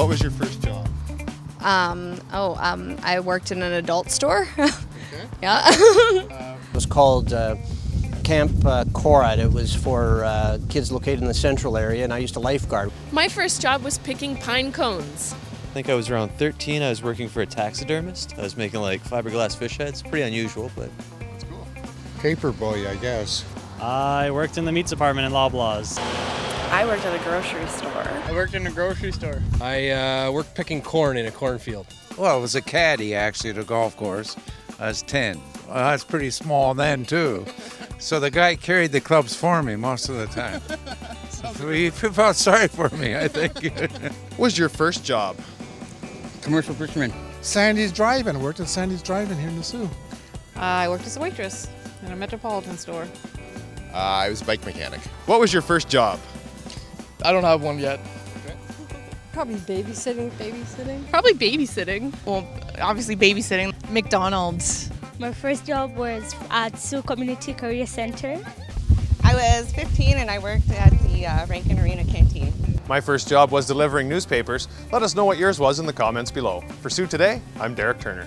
What was your first job? Um, oh, um, I worked in an adult store. yeah. It was called uh, Camp uh, Korat. It was for uh, kids located in the central area, and I used to lifeguard. My first job was picking pine cones. I think I was around 13. I was working for a taxidermist. I was making like fiberglass fish heads. Pretty unusual, but it's cool. Paper boy, I guess. I worked in the meats department in Loblaws. I worked at a grocery store. I worked in a grocery store. I uh, worked picking corn in a cornfield. Well, it was a caddy actually at a golf course. I was 10. Well, I was pretty small then too. So the guy carried the clubs for me most of the time. So he felt sorry for me, I think. What was your first job? Commercial fisherman. Sandy's Drive-In. I worked at Sandy's Drive-In here in the Soo. I worked as a waitress in a metropolitan store. Uh, I was a bike mechanic. What was your first job? I don't have one yet. Probably babysitting. Babysitting. Probably babysitting. Well, obviously babysitting. McDonald's. My first job was at Sault Community Career Center. I was 15 and I worked at the uh, Rankin Arena canteen. My first job was delivering newspapers. Let us know what yours was in the comments below. For SooToday, I'm Derek Turner.